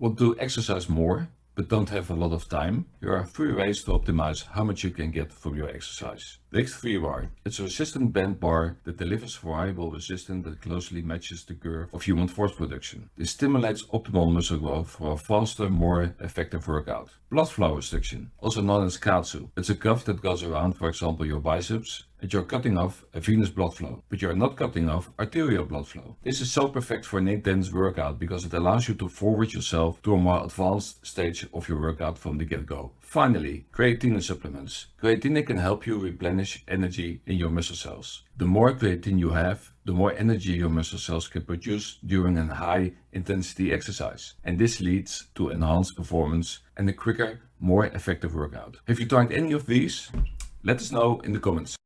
Want to exercise more, but don't have a lot of time? There are three ways to optimize how much you can get from your exercise. The X3 bar. It's a resistant band bar that delivers variable resistance that closely matches the curve of human force production. This stimulates optimal muscle growth for a faster, more effective workout. Blood flow restriction, also known as KAATSU. It's a cuff that goes around, for example, your biceps and you're cutting off a venous blood flow, but you're not cutting off arterial blood flow. This is so perfect for an intense workout because it allows you to forward yourself to a more advanced stage of your workout from the get-go. Finally, creatine supplements. Creatine can help you replenish energy in your muscle cells. The more creatine you have, the more energy your muscle cells can produce during a high intensity exercise. And this leads to enhanced performance and a quicker, more effective workout. Have you tried any of these? Let us know in the comments.